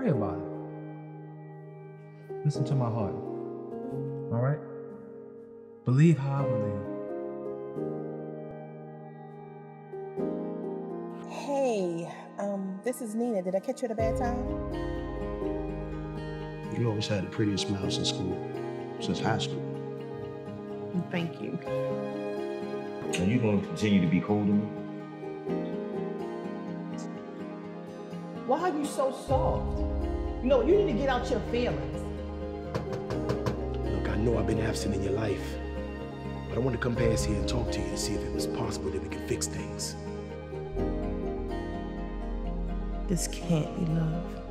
worry about it. Listen to my heart. All right? Believe how I believe. Hey, um, this is Nina. Did I catch you at a bad time? You always had the prettiest smile since school, since high school. Thank you. Are you going to continue to be cold to me? Why are you so soft? You know, you need to get out your feelings. Look, I know I've been absent in your life, but I want to come past here and talk to you to see if it was possible that we could fix things. This can't be love.